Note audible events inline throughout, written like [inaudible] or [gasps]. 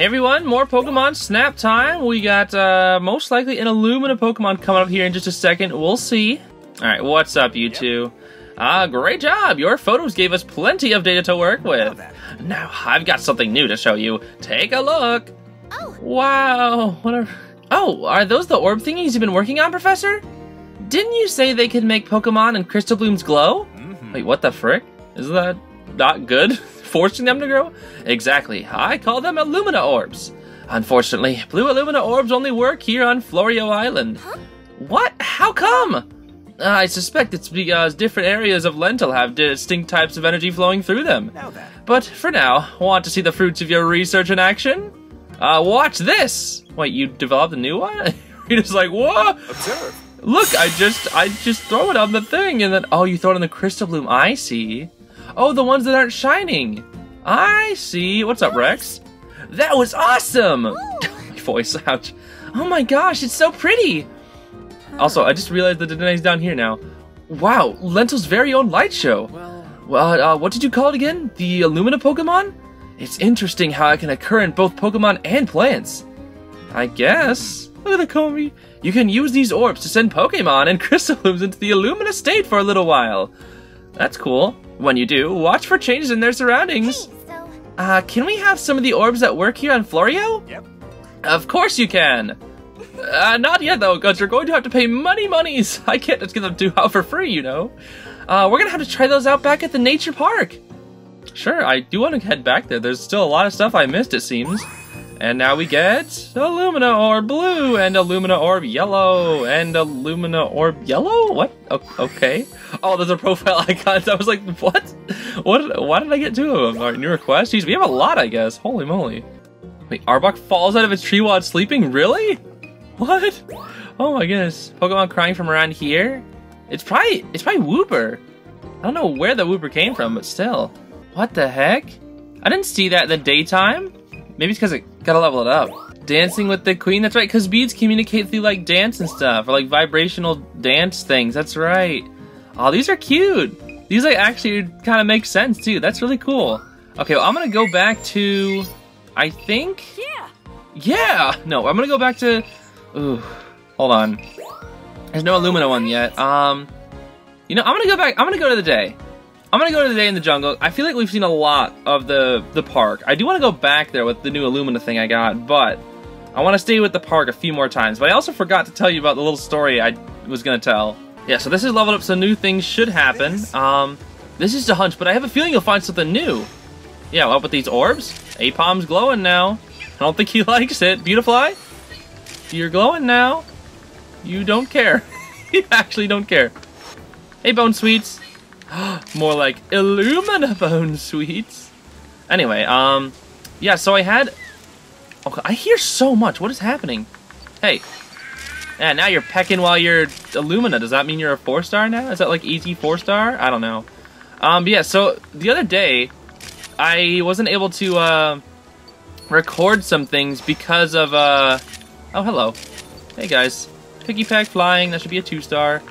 Hey everyone, more Pokemon Snap time. We got uh, most likely an Illumina Pokemon coming up here in just a second. We'll see. Alright, what's up you two? Ah, great job! Your photos gave us plenty of data to work with. Now, I've got something new to show you. Take a look! Oh. Wow, what are... Oh, are those the orb thingies you've been working on, Professor? Didn't you say they could make Pokemon and Crystal Blooms glow? Wait, what the frick? Isn't that not good? [laughs] Forcing them to grow? Exactly. I call them Illumina orbs. Unfortunately, blue Illumina orbs only work here on Florio Island. What? How come? I suspect it's because different areas of Lental have distinct types of energy flowing through them. But for now, want to see the fruits of your research in action? Uh, watch this! Wait, you developed a new one? [laughs] You're just like, what? Observe. Look, I just, I just throw it on the thing, and then, oh, you throw it on the crystal bloom. I see. Oh, the ones that aren't shining. I see. What's up, Rex? That was awesome! [laughs] my voice, ouch. Oh my gosh, it's so pretty! Also, I just realized that the Dene's down here now. Wow, Lental's very own light show. Well, Well, uh, what did you call it again? The Illumina Pokemon? It's interesting how it can occur in both Pokemon and plants. I guess. Look at the Combee. You can use these orbs to send Pokemon and [laughs] Crystal Blooms into the Illumina state for a little while. That's cool. When you do, watch for changes in their surroundings. Hey, so Uh, can we have some of the orbs that work here on Florio? yep. Of course you can. Uh, not yet though, because you're going to have to pay money monies. [laughs] I can't just give them to you [laughs] out for free, you know. Uh, we're gonna have to try those out back at the nature park. Sure, I do want to head back there. There's still a lot of stuff I missed, it seems. And now we get Illumina Orb Blue and Illumina Orb Yellow and Illumina Orb Yellow? What? Okay. Oh, there's a profile [laughs] icons. I was like, what? What? Why did I get two of them? All right, new request. Jeez, we have a lot, I guess. Holy moly. Wait, Arbok falls out of its tree while it's sleeping? Really? What? Oh my goodness. Pokemon crying from around here? It's probably, it's probably Wooper. I don't know where the Wooper came from, but still. What the heck? I didn't see that in the daytime. Maybe it's because it gotta level it up. Dancing with the queen, that's right, because beads communicate through like dance and stuff, or like vibrational dance things, that's right. Oh, these are cute. These like actually kind of make sense too. That's really cool. Okay, well, I'm gonna go back to, I think, yeah. yeah. No, I'm gonna go back to. Ooh, hold on. There's no Illumina one yet. Um, you know, I'm gonna go back. I'm gonna go to the day. I'm gonna go to the day in the jungle. I feel like we've seen a lot of the the park. I do want to go back there with the new Illumina thing I got, but I want to stay with the park a few more times. But I also forgot to tell you about the little story I was gonna tell. Yeah, so this is leveled up, so new things should happen. Um, this is a hunch, but I have a feeling you'll find something new. Yeah, what with these orbs? Aipom's glowing now. I don't think he [laughs] likes it. Beautifly? You're glowing now. You don't care. [laughs] you actually don't care. Hey, Bone Sweets. [gasps] More like Illumina [laughs] Bone Sweets. Anyway, um, yeah, so I had... Okay, I hear so much. What is happening? Hey. Yeah, now you're pecking while you're Illumina. Does that mean you're a four-star now? Is that like easy four-star? I don't know. Um, yeah, so the other day, I wasn't able to, uh, record some things because of, uh... Oh, hello. Hey, guys. Pikipek Flying, that should be a two-star.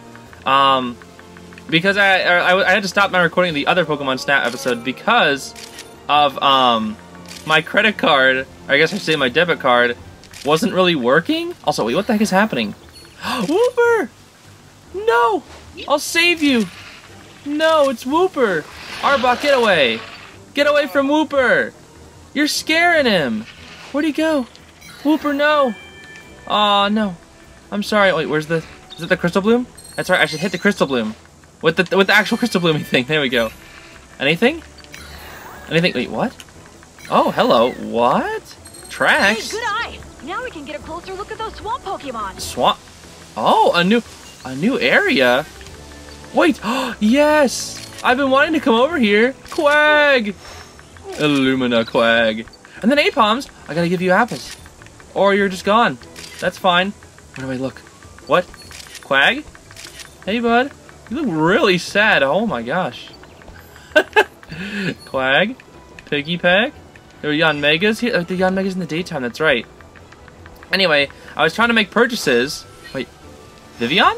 Um, because I, I, I had to stop my recording the other Pokemon Snap episode because of, um, my credit card, I guess I should say my debit card, wasn't really working. Also, wait, what the heck is happening? [gasps] Wooper! No! I'll save you! No, it's Wooper! Arbok, get away! Get away from Wooper! You're scaring him! Where'd he go? Wooper, no! Aw, no. I'm sorry. Wait, where's the... Is it the Crystal Bloom? That's right, I should hit the Crystal Bloom. With the with the actual Crystal Blooming thing. There we go. Anything? Anything? Wait, what? Oh, hello. What? Tracks. Hey, good eye! Now we can get a closer look at those swamp Pokemon. Swamp. Oh, a new, a new area. Wait. Oh, [gasps] yes. I've been wanting to come over here. Quag. Illumina Quag. And then Aipoms. I gotta give you apples, or you're just gone. That's fine. Where do I look? What? Quag? Hey, bud. You look really sad. Oh my gosh. [laughs] Quag. Pikipek. There are Yanmegas here. Oh, the Yanmegas in the daytime. That's right. Anyway, I was trying to make purchases. Wait, Vivian?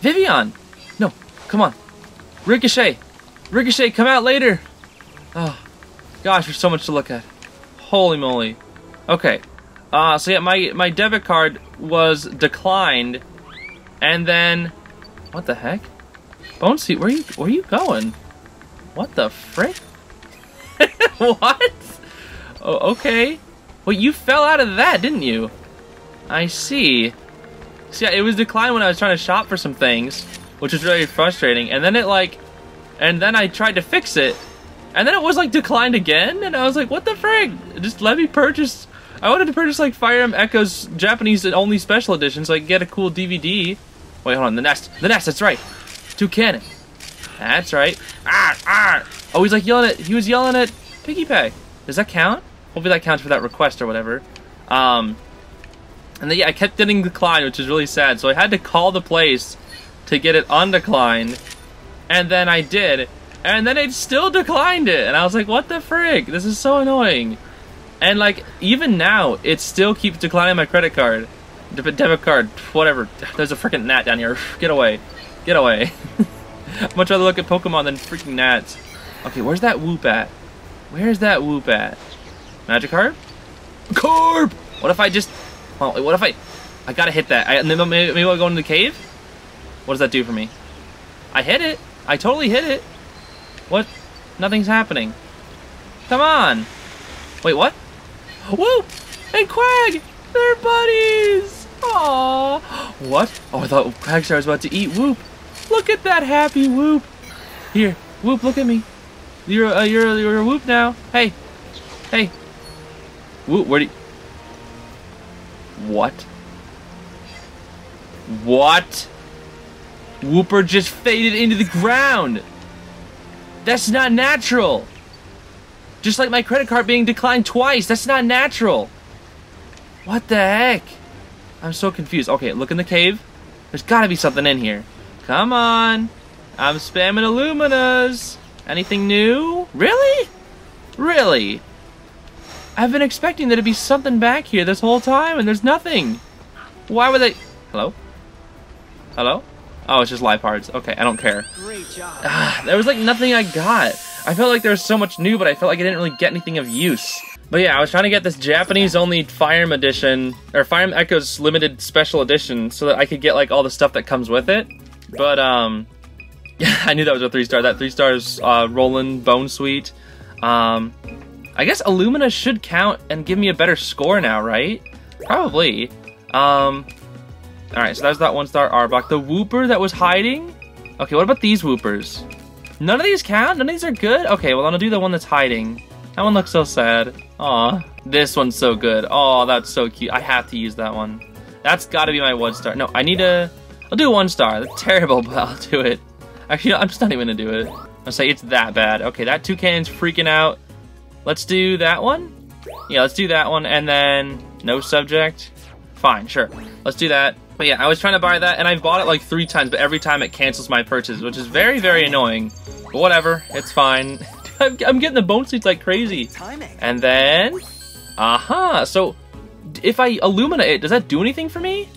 Vivian! No, come on. Ricochet! Ricochet, come out later! Oh, gosh, there's so much to look at. Holy moly. Okay. Uh, so yeah, my, my debit card was declined, and then... What the heck? Bone Suit, where you, where you going? What the frick? [laughs] what? Oh, okay. Well, you fell out of that, didn't you? I see. See, it was declined when I was trying to shop for some things, which was really frustrating. And then it like, and then I tried to fix it, and then it was like declined again, and I was like, what the frick? Just let me purchase. I wanted to purchase like Fire Emblem Echoes Japanese only special edition so get a cool DVD. Wait, hold on, the nest, the nest. That's right, Toucannon. That's right. Ah, ah. Oh, he's like yelling at. He was yelling at Pikipek. Does that count? Hopefully that counts for that request or whatever. Um, and then, yeah, I kept getting declined, which is really sad. So I had to call the place to get it undeclined. And then I did. And then it still declined it. And I was like, what the frig? This is so annoying. And like, even now, it still keeps declining my credit card. De debit card, whatever. There's a freaking gnat down here. [sighs] Get away. Get away. [laughs] Much rather look at Pokemon than freaking gnats. Okay, where's that whoop at? Where's that whoop at? Magikarp? Carp! What if I just... Well, what if I... I gotta hit that. I, maybe, maybe I'll go into the cave? What does that do for me? I hit it. I totally hit it. What? Nothing's happening. Come on. Wait, what? Woo! And Quag! They're buddies! Aww. What? Oh, I thought Quagsire was about to eat Whoop. Look at that happy Whoop. Here, Whoop, look at me. You're, uh, you're, you're a Whoop now. Hey. Hey. Whoop, where do you... What? What? Wooper just faded into the ground. That's not natural. Just like my credit card being declined twice. That's not natural. What the heck? I'm so confused. Okay, look in the cave. There's gotta be something in here. Come on. I'm spamming Illuminas. Anything new? Really? Really? I've been expecting there to be something back here this whole time, and there's nothing. Why would they... Hello? Hello? Oh, it's just life cards. Okay, I don't care. Great job. Ah, there was like nothing I got. I felt like there was so much new, but I felt like I didn't really get anything of use. But yeah, I was trying to get this Japanese-only Fire Emblem edition, or Fire Echoes limited special edition, so that I could get like all the stuff that comes with it. But um, [laughs] yeah, I knew that was a three star. That three stars, uh, Roland Bone Sweet. Um, I guess Illumina should count and give me a better score now, right? Probably. Um, all right, so that's that one star Arbok. The Wooper that was hiding. Okay, what about these Woopers? None of these count? None of these are good? Okay, well, I'm gonna do the one that's hiding. That one looks so sad. Aw, this one's so good. Oh, that's so cute. I have to use that one. That's gotta be my one star. No, I need a... I'll do one star. That's terrible, [laughs] but I'll do it. Actually, I'm just not even gonna do it. I'll say it's that bad. Okay, that toucan's freaking out. Let's do that one? Yeah, let's do that one, and then no subject. Fine, sure. Let's do that. But yeah, I was trying to buy that, and I've bought it like three times, but every time it cancels my purchase, which is very, very annoying. But whatever, it's fine. [laughs] I'm, I'm getting the bone suits like crazy. Timing. And then, aha, uh -huh. so if I Illumina it, does that do anything for me?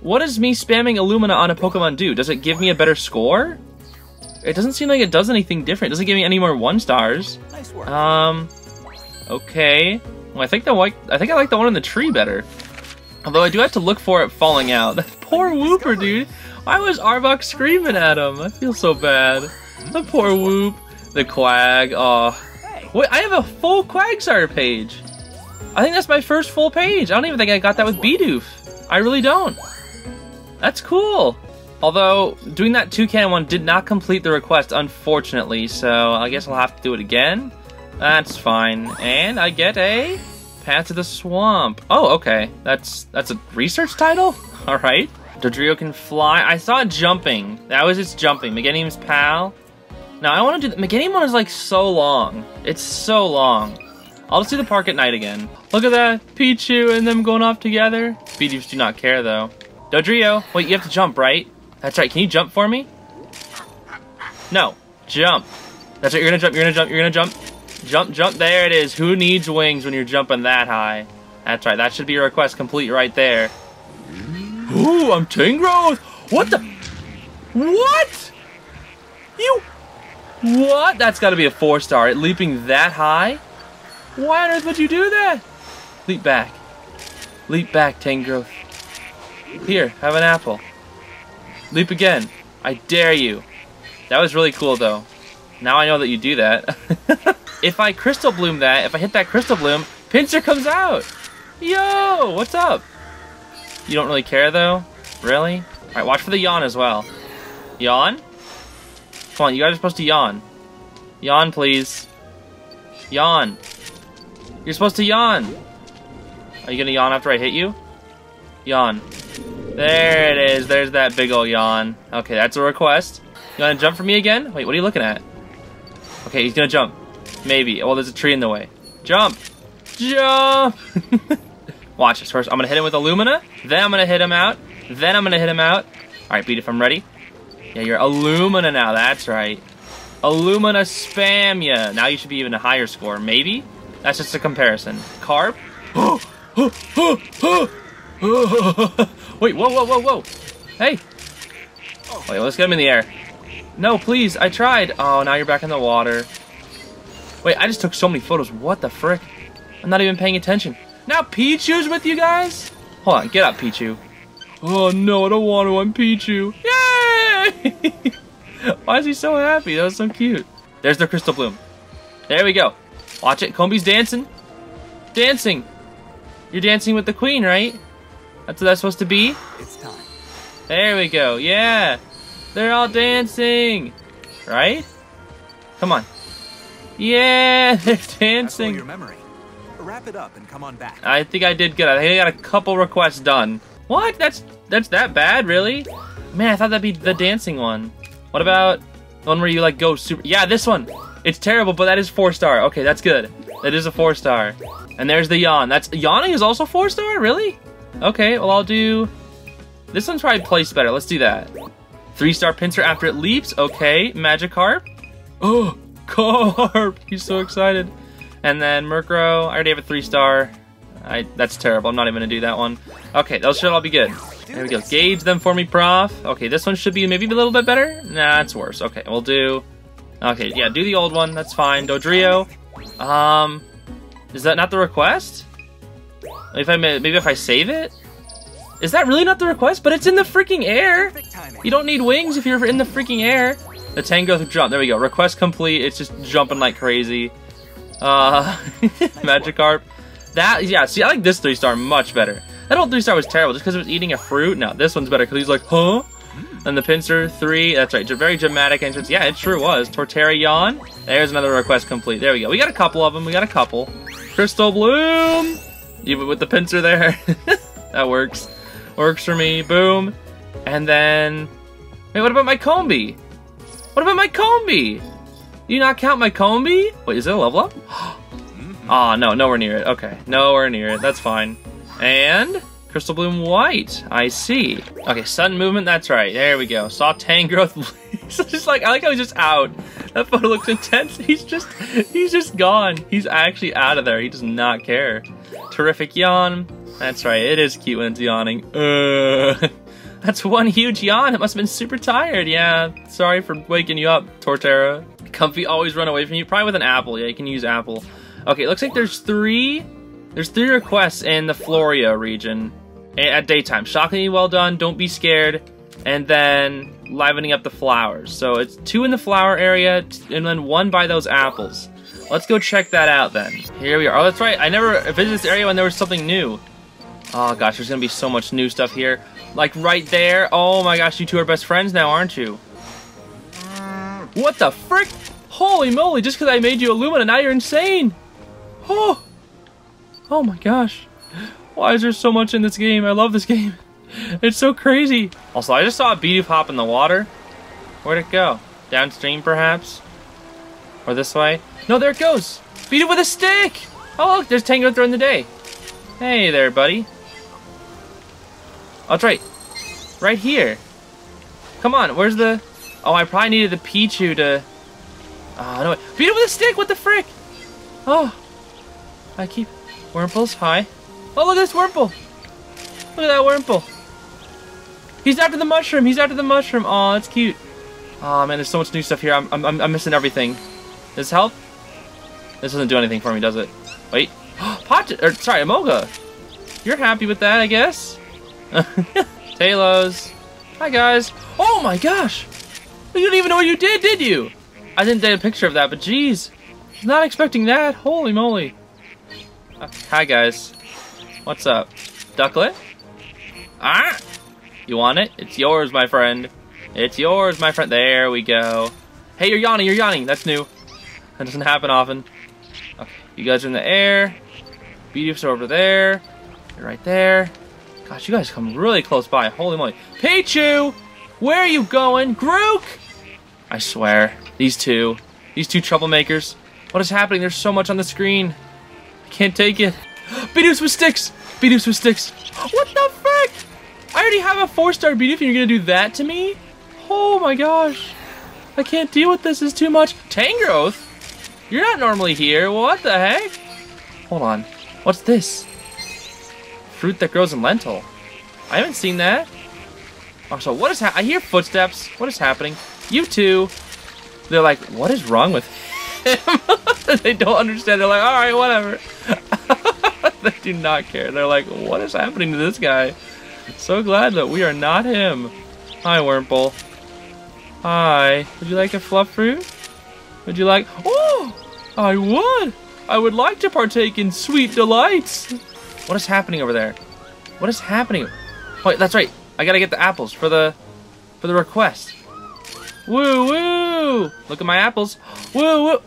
What does me spamming Illumina on a Pokemon do? Does it give me a better score? It doesn't seem like it does anything different. It doesn't give me any more one stars. Nice work. Um, okay. Well, I think the white, I think I like the one in the tree better. Although I do have to look for it falling out. That [laughs] poor Wooper, dude. Why was Arbok screaming at him? I feel so bad. The poor Whoop. The Quag. Oh. Wait, I have a full Quagsire page. I think that's my first full page. I don't even think I got that with Bidoof. I really don't. That's cool. Although, doing that toucan one did not complete the request, unfortunately, so I guess I'll have to do it again. That's fine. And I get a Path to the Swamp. Oh, okay. That's that's a research title? [laughs] Alright. Dodrio can fly. I saw it jumping. That was its jumping. Meganium's pal. Now, I want to do... The Meganium one is, like, so long. It's so long. I'll just do the park at night again. Look at that. Pichu and them going off together. Beetlejuice do not care, though. Dodrio. Wait, you have to jump, right? That's right. Can you jump for me? No. Jump. That's right. You're gonna jump. You're gonna jump. You're gonna jump. Jump, jump. There it is. Who needs wings when you're jumping that high? That's right. That should be a request complete right there. Ooh, I'm Tangrowth. What the? What? You? What? That's got to be a four star. It leaping that high? Why on earth would you do that? Leap back. Leap back, Tangrowth. Here, have an apple. Leap again. I dare you. That was really cool, though. Now I know that you do that. [laughs] if I Crystal Bloom that, if I hit that Crystal Bloom, Pinsir comes out! Yo! What's up? You don't really care, though? Really? Alright, watch for the yawn as well. Yawn? On, you guys are supposed to yawn. Yawn, please. Yawn. You're supposed to yawn. Are you gonna yawn after I hit you? Yawn. There it is. There's that big ol' yawn. Okay, that's a request. You wanna jump for me again? Wait, what are you looking at? Okay, he's gonna jump. Maybe. Well, there's a tree in the way. Jump! Jump! [laughs] Watch this. First, I'm gonna hit him with Illumina. Then I'm gonna hit him out. Then I'm gonna hit him out. Alright, beat if I'm ready. Yeah, you're Illumina now. That's right. Illumina spam ya. Now you should be even a higher score. Maybe? That's just a comparison. Carp? [gasps] Wait, whoa, whoa, whoa, whoa. Hey. Wait, let's get him in the air. No, please, I tried. Oh, now you're back in the water. Wait, I just took so many photos. What the frick? I'm not even paying attention. Now Pichu's with you guys? Hold on, get up, Pichu. Oh no, I don't want to. I'm Pichu. [laughs] Why is he so happy? That was so cute. There's the crystal bloom. There we go. Watch it. Combee's dancing. Dancing. You're dancing with the queen, right? That's what that's supposed to be? It's time. There we go. Yeah. They're all dancing. Right? Come on. Yeah, [laughs] they're all your dancing. memory. Wrap it up and come on back. I think I did good. I think I got a couple requests done. What? That's that's that bad, really? Man, I thought that'd be the dancing one. What about the one where you like go super? Yeah, this one. It's terrible, but that is four star. Okay, that's good. That is a four star. And there's the yawn. That's yawning is also four star. Really? Okay. Well, I'll do. This one's probably placed better. Let's do that. Three star Pinsir after it leaps. Okay, Magikarp. Oh, [laughs] Carp! He's so excited. And then Murkrow. I already have a three star. I that's terrible. I'm not even gonna do that one. Okay, those should all be good. There we go. Gauge them for me, Prof. Okay, this one should be maybe a little bit better. Nah, it's worse. Okay, we'll do. Okay, yeah, do the old one. That's fine. Dodrio. Um, is that not the request? If I maybe if I save it, is that really not the request? But it's in the freaking air. You don't need wings if you're in the freaking air. The Tango jump. There we go. Request complete. It's just jumping like crazy. Uh, [laughs] Magikarp. That yeah. See, I like this three star much better. That old three star was terrible just because it was eating a fruit. No, this one's better because he's like, huh? Hmm. And the Pinsir three. That's right. Very dramatic entrance. Yeah, it sure was. Torterra yawn. There's another request complete. There we go. We got a couple of them. We got a couple. Crystal Bloom. Even with the Pinsir there. [laughs] that works. Works for me. Boom. And then. Wait, what about my Combee? What about my Combee? Do you not count my Combee? Wait, is it a level up? [gasps] [gasps] [gasps] Aw, no, nowhere near it. Okay, nowhere near it. That's fine. And Crystal Bloom White. I see. Okay, sudden movement. That's right. There we go. Saw Tangrowth. he's [laughs] just like I like how he's just out. That photo looks intense. [laughs] He's just he's just gone. He's actually out of there. He does not care. Terrific yawn. That's right. It is cute when it's yawning. Uh, [laughs] that's one huge yawn. It must have been super tired. Yeah. Sorry for waking you up, Torterra. Comfey always run away from you. Probably with an apple. Yeah, you can use apple. Okay, looks like there's three. There's three requests in the Florio region eh, at daytime. Shockingly well done. Don't be scared. And then livening up the flowers. So it's two in the flower area, and then one by those apples. Let's go check that out then. Here we are. Oh, that's right. I never visited this area when there was something new. Oh gosh, there's gonna be so much new stuff here. Like right there. Oh my gosh, you two are best friends now, aren't you? What the frick? Holy moly, just because I made you Illumina, now you're insane! Oh! Oh my gosh. Why is there so much in this game? I love this game. It's so crazy. Also, I just saw a Beedoo pop in the water. Where'd it go? Downstream, perhaps? Or this way? No, there it goes! Beat it with a stick! Oh, look, there's Tango during the day. Hey there, buddy. Oh, that's right. Right here. Come on, where's the... Oh, I probably needed the Pichu to... Oh, no. Beat it with a stick! What the frick? Oh. I keep... Wurmple's high. Oh, look at this Wurmple! Look at that Wurmple. He's after the mushroom! He's after the mushroom! Oh, that's cute. Oh, man, there's so much new stuff here. I'm, I'm, I'm missing everything. Does this help? This doesn't do anything for me, does it? Wait. [gasps] Pot, or sorry, Amoga. You're happy with that, I guess. [laughs] Taillows. Hi, guys. Oh my gosh. You didn't even know what you did, did you? I didn't take a picture of that, but geez. Not expecting that. Holy moly. Hi, guys. What's up? Ducklet? Ah! You want it? It's yours, my friend. It's yours, my friend. There we go. Hey, you're yawning, you're yawning. That's new. That doesn't happen often. Okay, you guys are in the air. Bidoof's over there. You're right there. Gosh, you guys come really close by. Holy moly. Pichu! Where are you going? Grook! I swear. These two. These two troublemakers. What is happening? There's so much on the screen. Can't take it. [gasps] Bidoof with sticks! Bidoof with sticks. What the frick? I already have a four-star Bidoof and you're gonna do that to me? Oh my gosh. I can't deal with this. It's too much. Tangrowth? You're not normally here. What the heck? Hold on. What's this? Fruit that grows in Lental. I haven't seen that. Oh, so what is ha- I hear footsteps. What is happening? You two. They're like, what is wrong with [laughs] him? they don't understand. They're like, all right, whatever. [laughs] they do not care. They're like, what is happening to this guy? So glad that we are not him. Hi, Wurmple. Hi. Would you like a fluff fruit? Would you like... Oh! I would! I would like to partake in sweet delights! What is happening over there? What is happening? Wait, that's right. I gotta get the apples for the... For the request. Woo woo! Look at my apples. [gasps] Woo woo!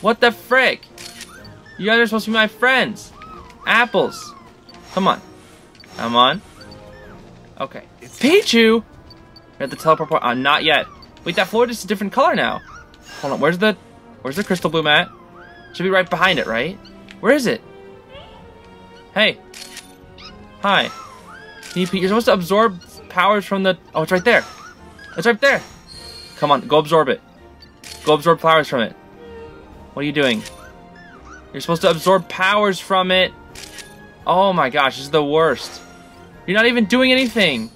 What the frick? You guys are supposed to be my friends. Apples. Come on. Come on. Okay. Pichu! You're at the teleport point. Uh, not yet. Wait, that floor is a different color now. Hold on, where's the where's the crystal bloom at? Should be right behind it, right? Where is it? Hey. Hi. You're supposed to absorb powers from the Oh, it's right there. It's right there. Come on, go absorb it. Go absorb powers from it. What are you doing? You're supposed to absorb powers from it. Oh my gosh, this is the worst. You're not even doing anything.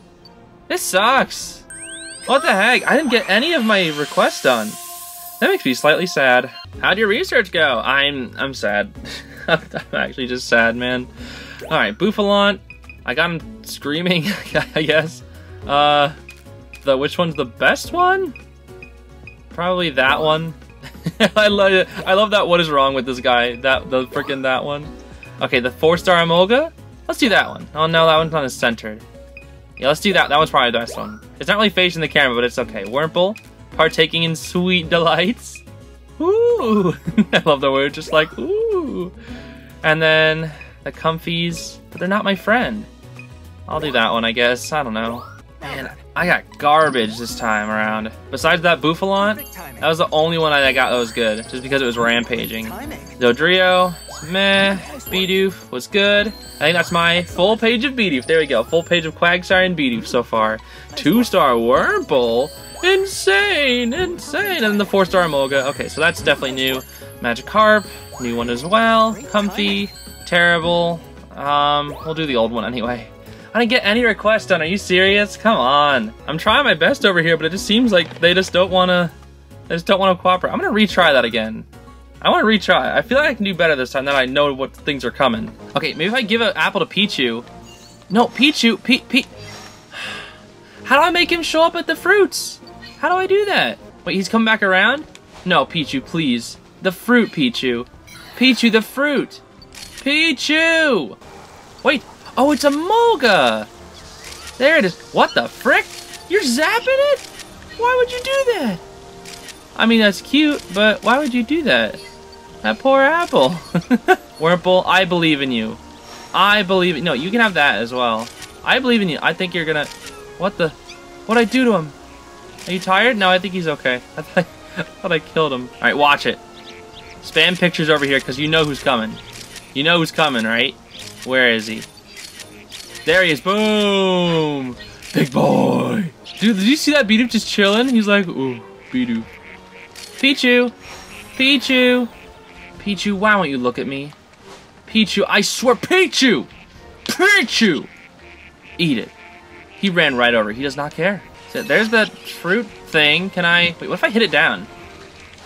This sucks. What the heck? I didn't get any of my requests done. That makes me slightly sad. How'd your research go? I'm I'm sad. [laughs] I'm actually just sad, man. Alright, Bouffalant. I got him screaming, [laughs] I guess. Uh, the which one's the best one? Probably that one. [laughs] I love it. I love that. What is wrong with this guy? That the freaking that one. Okay, the four star Emolga. Let's do that one. Oh no, that one's not as centered. Yeah, let's do that. That one's probably the best one. It's not really facing the camera, but it's okay. Wurmple, partaking in sweet delights. Ooh, [laughs] I love the word, just like ooh. And then the Comfeys, but they're not my friend. I'll do that one, I guess. I don't know. Man, I got garbage this time around. Besides that Bouffalant, that was the only one I got that was good, just because it was rampaging. Dodrio, meh. Bidoof was good. I think that's my full page of Bidoof. There we go. Full page of Quagsire and Bidoof so far. Two-star Wurmple. Insane! Insane! And the four-star Emolga. Okay, so that's definitely new. Magikarp. New one as well. Comfey. Terrible. Um, we'll do the old one anyway. I didn't get any requests done. Are you serious? Come on. I'm trying my best over here, but it just seems like they just don't want to... They just don't want to cooperate. I'm going to retry that again. I want to retry. I feel like I can do better this time that I know what things are coming. Okay, maybe if I give an apple to Pichu. No, Pichu. P P. How do I make him show up at the fruits? How do I do that? Wait, he's coming back around? No, Pichu, please. The fruit, Pichu. Pichu, the fruit. Pichu! Wait. Oh, it's Emolga. There it is. What the frick? You're zapping it? Why would you do that? I mean, that's cute, but why would you do that? That poor apple. [laughs] Wurmple, I believe in you. I believe no, you can have that as well. I believe in you. I think you're gonna- What the- What'd I do to him? Are you tired? No, I think he's okay. [laughs] I thought I, thought I killed him. Alright, watch it. Spam pictures over here, because you know who's coming. You know who's coming, right? Where is he? There he is. Boom! Big boy! Dude, did you see that Bidoof just chilling? He's like, ooh, Bidoof. Pichu! Pichu! Pichu, why won't you look at me? Pichu, I swear, Pichu! Pichu! Eat it. He ran right over. He does not care. So there's that fruit thing. Can I... Wait, what if I hit it down?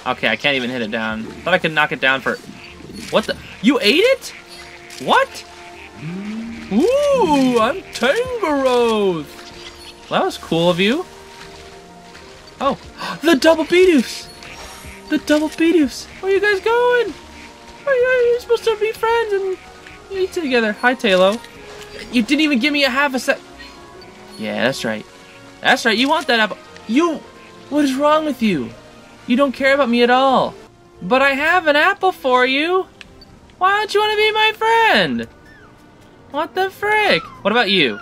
Okay, I can't even hit it down. Thought I could knock it down for... What the... You ate it? What? Ooh, I'm Tangrowth. Well, that was cool of you. Oh, [gasps] the double Bidoofs! The double Bidoofs! Where are you guys going? Oh, Where are you, supposed to be friends and eat together? Hi, Taillow. You didn't even give me a half a sec. Yeah, that's right. That's right, you want that apple. You! What is wrong with you? You don't care about me at all. But I have an apple for you. Why don't you want to be my friend? What the frick? What about you?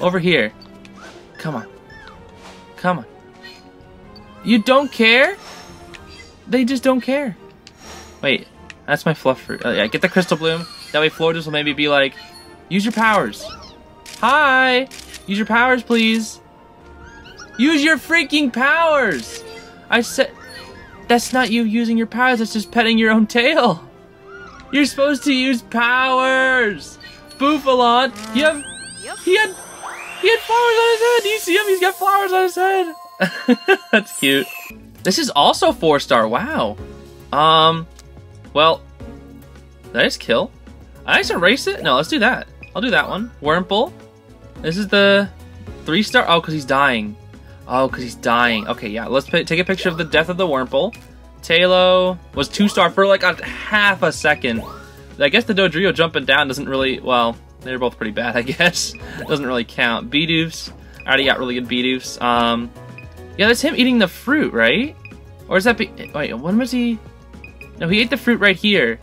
Over here. Come on. Come on. You don't care? They just don't care. Wait, that's my fluff fruit. Oh, yeah, get the crystal bloom. That way Floridas will maybe be like, use your powers. Hi! Use your powers, please. Use your freaking powers! I said, that's not you using your powers, that's just petting your own tail. You're supposed to use powers! Bouffalant, you have, he had, he had flowers on his head! Do you see him? He's got flowers on his head! [laughs] that's cute. This is also four star, wow. Um, well, did I just kill? I just erase it? No, let's do that. I'll do that one. Wurmple. This is the three star. Oh, because he's dying. Oh, because he's dying. Okay, yeah. Let's take a picture of the death of the Wurmple. Taillow was two star for like a half a second. I guess the Dodrio jumping down doesn't really. Well, they're both pretty bad, [laughs] I guess. doesn't really count. Bidoofs. I already got really good Bidoofs. Um, yeah, that's him eating the fruit, right? Or is that be- wait, when was he? No, he ate the fruit right here.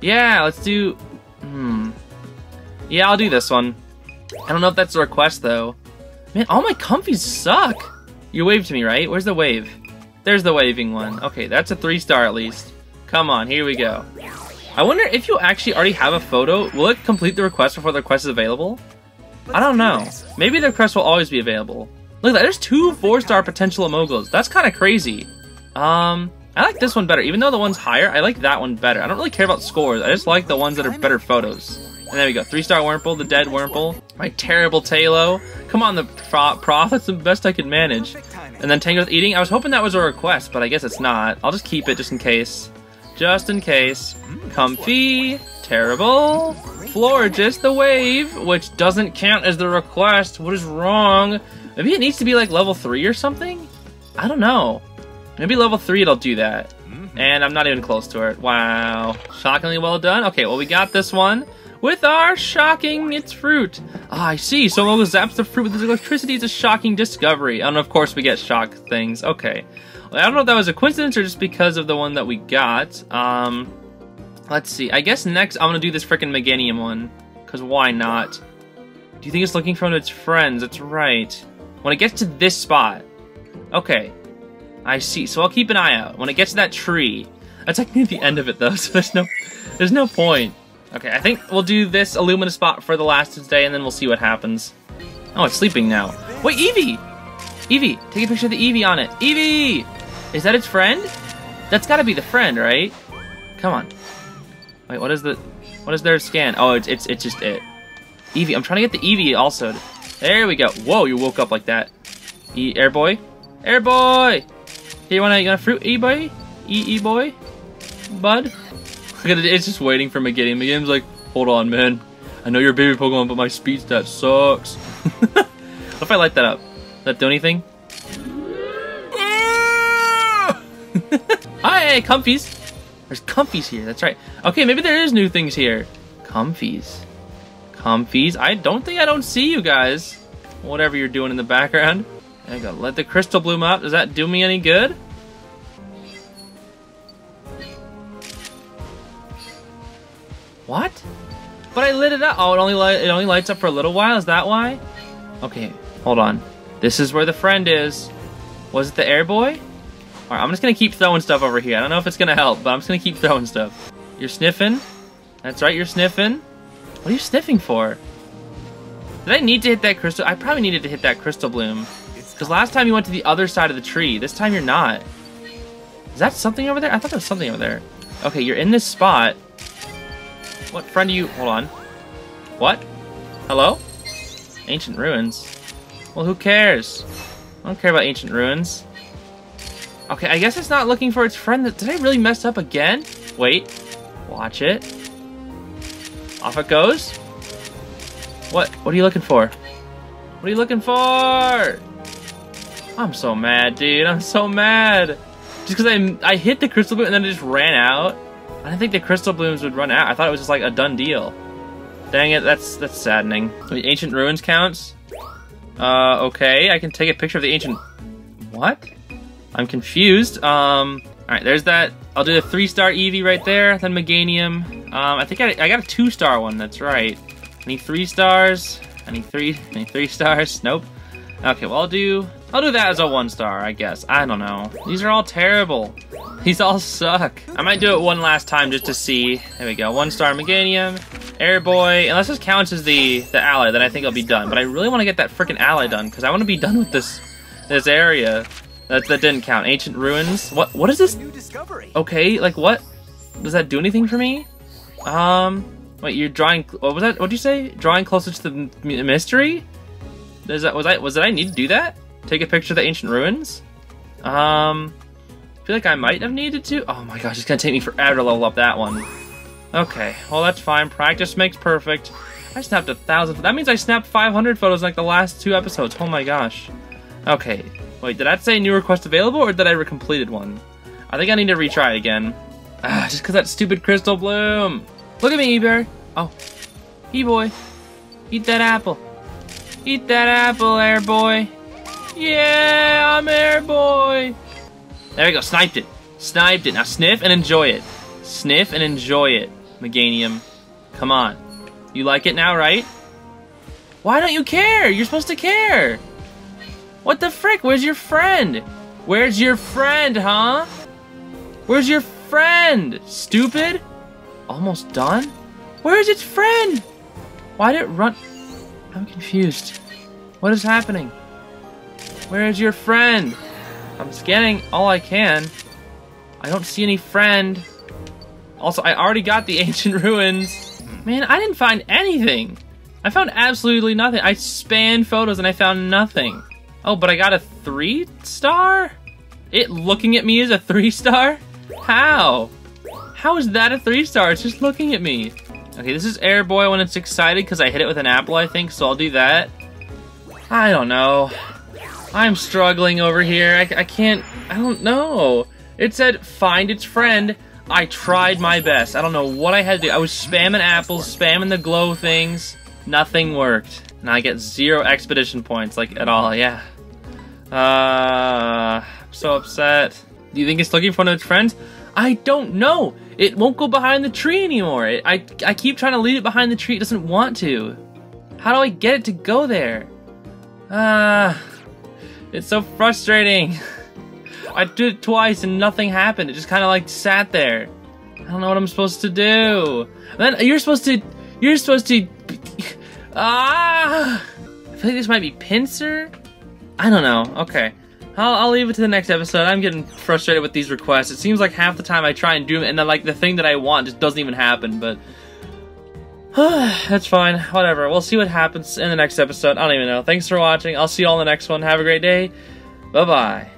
Yeah, let's do, hmm. Yeah, I'll do this one. I don't know if that's a request though. Man, all my Comfeys suck. You waved to me, right? Where's the wave? There's the waving one. Okay, that's a three star at least. Come on, here we go. I wonder if you actually already have a photo, will it complete the request before the request is available? I don't know. Maybe the request will always be available. Look at that, there's two four-star potential Amogos. That's kind of crazy. Um, I like this one better. Even though the one's higher, I like that one better. I don't really care about scores. I just like the ones that are better photos. And there we go. Three-star Wurmple, the dead Wurmple. My terrible Taillow. Come on, the pro Prof. That's the best I could manage. And then Tangrowth eating. I was hoping that was a request, but I guess it's not. I'll just keep it just in case. Just in case. Comfey. Terrible. Florges, the wave, which doesn't count as the request. What is wrong? Maybe it needs to be like level 3 or something? I don't know. Maybe level 3 it'll do that. And I'm not even close to it. Wow. Shockingly well done. Okay, well we got this one with our shocking its fruit. Ah, I see. So Mogo zaps the fruit with his electricity. is a shocking discovery. And of course we get shock things. Okay. Well, I don't know if that was a coincidence or just because of the one that we got. Um, let's see. I guess next I'm going to do this freaking Meganium one. Because why not? Do you think it's looking for its friends? That's right. When it gets to this spot. Okay. I see. So I'll keep an eye out. When it gets to that tree. That's like near the end of it though, [laughs] so there's no there's no point. Okay, I think we'll do this Illumina spot for the last day and then we'll see what happens. Oh, it's sleeping now. Wait, Eevee! Eevee, take a picture of the Eevee on it. Eevee! Is that its friend? That's gotta be the friend, right? Come on. Wait, what is the what is their scan? Oh, it's it's it's just it. Eevee, I'm trying to get the Eevee also. There we go. Whoa, you woke up like that. E air boy? Air boy! Here, you wanna, you a fruit, E boy? E E boy? Bud? Look at it, it's just waiting for Meganium. Meganium's like, hold on, man. I know you're a baby Pokemon, but my speed stat sucks. what if I light that up? Does that do anything? [laughs] Hi, Comfeys! There's Comfeys here, that's right. Okay, maybe there is new things here. Comfeys. Comfeys. I don't think I don't see you guys. Whatever you're doing in the background. Let the crystal bloom out. Does that do me any good? What? But I lit it up. Oh, it only light, it only lights up for a little while. Is that why? Okay, hold on. This is where the friend is. Was it the air boy? Alright, I'm just gonna keep throwing stuff over here. I don't know if it's gonna help, but I'm just gonna keep throwing stuff. You're sniffing? That's right, you're sniffing. What are you sniffing for? Did I need to hit that crystal? I probably needed to hit that crystal bloom. Because last time you went to the other side of the tree. This time you're not. Is that something over there? I thought there was something over there. Okay, you're in this spot. What friend are you? Hold on. What? Hello? Ancient ruins. Well, who cares? I don't care about ancient ruins. Okay, I guess it's not looking for its friend. Did I really mess up again? Wait. Watch it. Off it goes. What? What are you looking for? What are you looking for? I'm so mad, dude. I'm so mad. Just because I, I hit the crystal bloom and then it just ran out. I didn't think the crystal blooms would run out. I thought it was just like a done deal. Dang it, that's that's saddening. The ancient ruins counts. Uh, okay, I can take a picture of the ancient. What? I'm confused. Um, all right, there's that. I'll do the three-star Eevee right there. Then Meganium. Um, I think I, I got a two-star one. That's right. I need three stars. I need three. [laughs] I need three stars. Nope. Okay, well I'll do. I'll do that as a one star, I guess. I don't know. These are all terrible. These all suck. I might do it one last time just to see. There we go. One star Meganium, Airboy. Unless this counts as the the ally, then I think I'll be done. But I really want to get that freaking ally done because I want to be done with this this area. That that didn't count. Ancient ruins. What what is this? New discovery. Okay, like what? Does that do anything for me? Um, wait, you're drawing. What was that? What did you say? Drawing closer to the mystery? Does that was I was did I need to do that? Take a picture of the ancient ruins? Um, I feel like I might have needed to. Oh my gosh, it's gonna take me forever to level up that one. Okay, well that's fine. Practice makes perfect. I snapped a thousand. That means I snapped 500 photos like the last two episodes. Oh my gosh. Okay, wait, did that say new request available or did I completed one? I think I need to retry again. Ah, just because that stupid crystal bloom. Look at me, E-Bear. Oh, E-Boy. Eat that apple. Eat that apple, Air Boy. Yeah, I'm Air Boy. There we go, sniped it. Sniped it. Now sniff and enjoy it. Sniff and enjoy it, Meganium. Come on. You like it now, right? Why don't you care? You're supposed to care. What the frick? Where's your friend? Where's your friend, huh? Where's your friend? Stupid? Almost done? Where's its friend? Why did it run? I'm confused. What is happening? Where is your friend? I'm scanning all I can. I don't see any friend. Also, I already got the [laughs] ancient ruins. Man, I didn't find anything. I found absolutely nothing. I spanned photos and I found nothing. Oh, but I got a three star? It looking at me is a three star? How? How is that a three star? It's just looking at me. Okay, this is Airboy when it's excited because I hit it with an apple, I think, so I'll do that. I don't know. I'm struggling over here. I, I can't... I don't know. It said, find its friend. I tried my best. I don't know what I had to do. I was spamming apples, spamming the glow things. Nothing worked. Now I get zero expedition points, like, at all. Yeah. Uh... I'm so upset. Do you think it's looking for one of its friends? I don't know. It won't go behind the tree anymore. It, I, I keep trying to lead it behind the tree. It doesn't want to. How do I get it to go there? Ah, uh, it's so frustrating. [laughs] I did it twice and nothing happened. It just kind of like sat there. I don't know what I'm supposed to do. then you're supposed to, you're supposed to, [laughs] ah. I feel like this might be Pinsir? I don't know. Okay. I'll, I'll leave it to the next episode. I'm getting frustrated with these requests. It seems like half the time I try and do them, and then like the thing that I want just doesn't even happen. But [sighs] that's fine. Whatever. We'll see what happens in the next episode. I don't even know. Thanks for watching. I'll see you all in the next one. Have a great day. Bye bye.